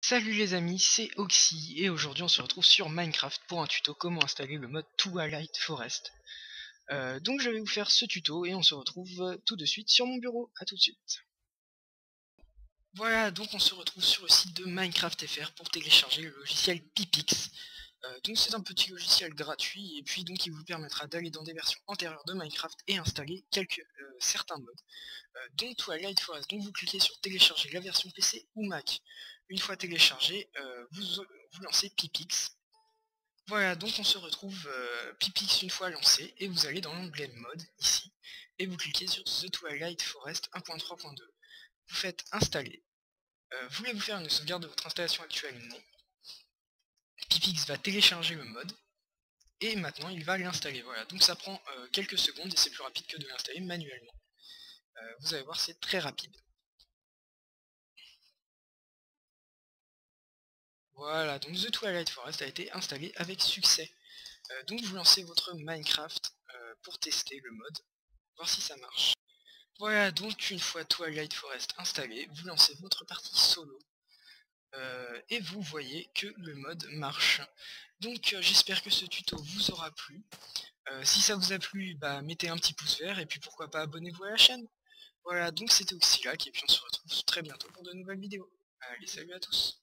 Salut les amis, c'est Oxy et aujourd'hui on se retrouve sur Minecraft pour un tuto comment installer le mode Twilight Forest. Euh, donc je vais vous faire ce tuto et on se retrouve euh, tout de suite sur mon bureau, à tout de suite. Voilà, donc on se retrouve sur le site de Minecraft FR pour télécharger le logiciel Pipix. Euh, donc c'est un petit logiciel gratuit et puis donc il vous permettra d'aller dans des versions antérieures de Minecraft et installer quelques certains modes, dont Twilight Forest. Donc vous cliquez sur télécharger la version PC ou Mac. Une fois téléchargé, euh, vous, lancez Pipix. Voilà, donc on se retrouve euh, Pipix une fois lancé, et vous allez dans l'onglet mode, ici, et vous cliquez sur The Twilight Forest 1.3.2. Vous faites installer. Euh, voulez-vous faire une sauvegarde de votre installation actuelle? Non. Pipix va télécharger le mode, et maintenant il va l'installer. Voilà, donc ça prend quelques secondes, et c'est plus rapide que de l'installer manuellement. vous allez voir, c'est très rapide. Voilà, donc The Twilight Forest a été installé avec succès. Euh, donc vous lancez votre Minecraft euh, pour tester le mode, voir si ça marche. Voilà, donc une fois Twilight Forest installé, vous lancez votre partie solo. Euh, et vous voyez que le mode marche. Donc j'espère que ce tuto vous aura plu. si ça vous a plu, bah, mettez un petit pouce vert et puis pourquoi pas abonnez-vous à la chaîne. Voilà, donc c'était Oxylac et puis on se retrouve très bientôt pour de nouvelles vidéos. Allez, salut à tous